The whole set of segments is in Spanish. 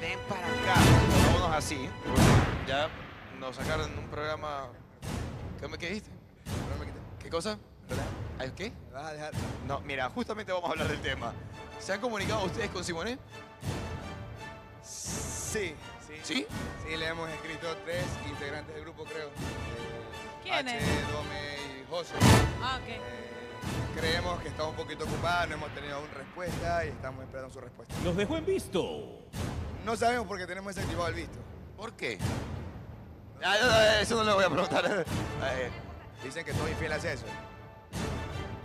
ven para acá. Vámonos así. Ya nos sacaron un programa. ¿Qué me qué dijiste? ¿Qué cosa? ¿Ay, ¿Qué? vas a dejar? No, mira, justamente vamos a hablar del tema. ¿Se han comunicado ustedes con Simonet? Sí, sí. ¿Sí? Sí, le hemos escrito tres integrantes del grupo, creo. Eh, ¿Quiénes? H, Dome y José. Ah, ok. Eh, creemos que está un poquito ocupado, no hemos tenido aún respuesta y estamos esperando su respuesta. Los dejó en visto. No sabemos por qué tenemos desactivado el visto. ¿Por qué? Ah, no, no, eso no le voy a preguntar. Eh, Dicen que soy infiel hacia eso.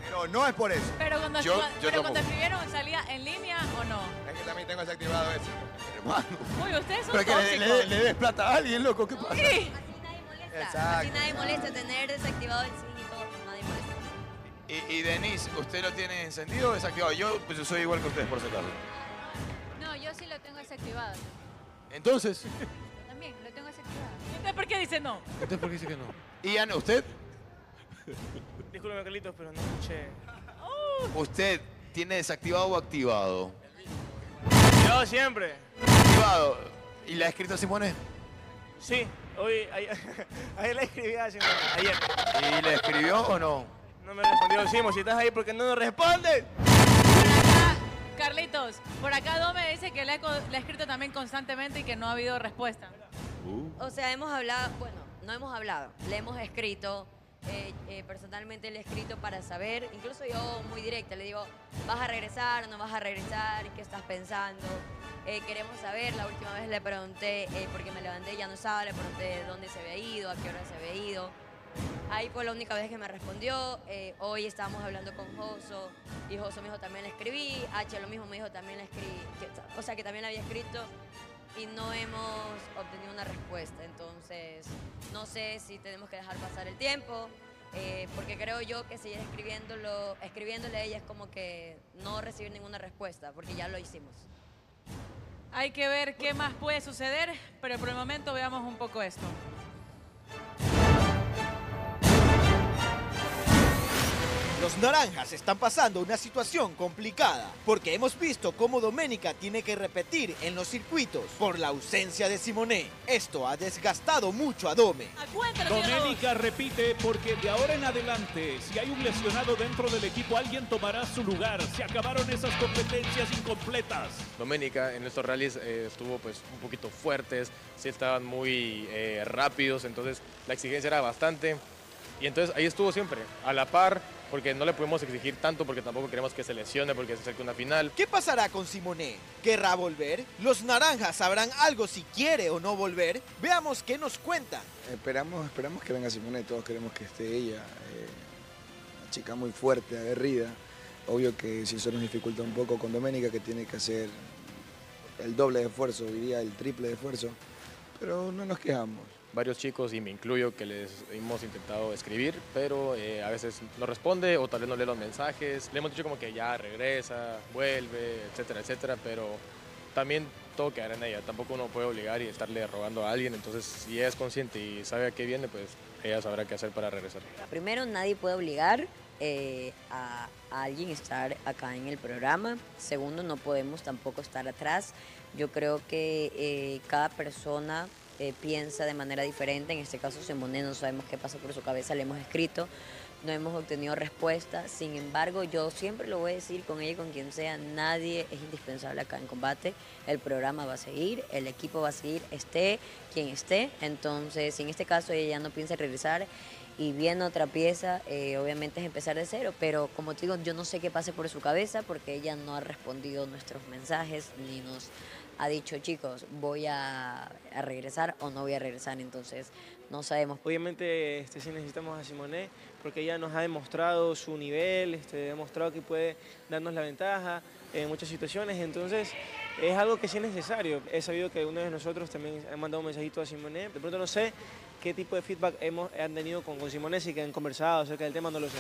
Pero no es por eso. Pero cuando, Yo- cua- yo pero cuando tampoco. escribieron, ¿salía en línea o no? Es que también tengo desactivado eso. hermano. Uy, ustedes son Pero que le, tóxicos. le- le des plata a alguien, loco, ¿qué pasa? Sí. Así nadie molesta. Exacto. Así nadie molesta tener desactivado el sí y todo. Nadie molesta. Y, y Denise, ¿usted lo tiene encendido o desactivado? Yo pues, soy igual que ustedes, por si acaso. No, yo sí lo tengo desactivado. Entonces, También lo tengo desactivado. ¿Usted por qué dice no? ¿usted por qué dice que no? ¿Y Ana, usted? Disculpe, Carlitos, pero no escuché. ¿Usted tiene desactivado o activado? Yo siempre. Activado. ¿Y le ha escrito a Simone? Sí, hoy, ayer, ayer le escribí a Simón, ayer. ¿Y le escribió o no? No me respondió, Simo, si estás ahí, ¿por qué no nos respondes? Carlitos, por acá Dome dice que le ha, co- le ha escrito también constantemente y que no ha habido respuesta. O sea, hemos hablado, bueno, no hemos hablado, le hemos escrito, eh, eh, personalmente le he escrito para saber, incluso yo muy directa, le digo, ¿vas a regresar o no vas a regresar? ¿Qué estás pensando? Eh, queremos saber, la última vez le pregunté, eh, porque me levanté y ya no estaba, le pregunté dónde se había ido, a qué hora se había ido. Ahí fue la única vez que me respondió. eh, hoy estábamos hablando con Joso y Joso me dijo también le escribí. H lo mismo me dijo también le escribí. que- o sea que también había escrito y no hemos obtenido una respuesta. Entonces, no sé si tenemos que dejar pasar el tiempo, eh, porque creo yo que seguir escribiéndolo, escribiéndole a ella es como que no recibir ninguna respuesta, porque ya lo hicimos. Hay que ver qué más puede suceder, pero por el momento veamos un poco esto. Los naranjas están pasando una situación complicada porque hemos visto cómo Doménica tiene que repetir en los circuitos por la ausencia de Simoné. Esto ha desgastado mucho a Dome. Doménica repite porque de ahora en adelante, si hay un lesionado dentro del equipo, alguien tomará su lugar. Se acabaron esas competencias incompletas. Doménica en estos rallies eh, estuvo pues un poquito fuertes, sí estaban muy eh, rápidos, entonces la exigencia era bastante. Y entonces ahí estuvo siempre, a la par, porque no le podemos exigir tanto porque tampoco queremos que se lesione porque se acerca una final. ¿Qué pasará con Simoné? ¿Querrá volver? ¿Los naranjas sabrán algo si quiere o no volver? Veamos qué nos cuentan. Esperamos, esperamos que venga Simone, todos queremos que esté ella. eh, una chica muy fuerte, aguerrida. Obvio que si eso nos dificulta un poco con Doménica, que tiene que hacer el doble de esfuerzo, diría el triple de esfuerzo. Pero no nos quejamos. Varios chicos, y me incluyo, que les hemos intentado escribir, pero eh, a veces no responde o tal vez no lee los mensajes. Le hemos dicho como que ya regresa, vuelve, etcétera, etcétera, pero también todo quedará en ella. Tampoco uno puede obligar y estarle rogando a alguien, entonces si ella es consciente y sabe a qué viene, pues ella sabrá qué hacer para regresar. Primero, nadie puede obligar eh, a, a alguien estar acá en el programa. Segundo, no podemos tampoco estar atrás. Yo creo que eh, cada persona eh, piensa de manera diferente. En este caso, Simone no sabemos qué pasa por su cabeza, le hemos escrito, no hemos obtenido respuesta. Sin embargo, yo siempre lo voy a decir con ella y con quien sea, nadie es indispensable acá en combate. El programa va a seguir, el equipo va a seguir, esté quien esté. Entonces, si en este caso ella no piensa regresar y viene otra pieza, eh, obviamente es empezar de cero, pero como te digo, yo no sé qué pase por su cabeza porque ella no ha respondido nuestros mensajes ni nos ha dicho, chicos, voy a, regresar o no voy a regresar, entonces no sabemos. Obviamente este, sí necesitamos a Simonet porque ella nos ha demostrado su nivel, este, ha demostrado que puede darnos la ventaja en muchas situaciones, entonces es algo que sí es necesario. He sabido que uno de nosotros también ha mandado un mensajito a Simonet, de pronto no sé qué tipo de feedback hemos, han tenido con, con Simonet, si que han conversado acerca del tema, no lo sé.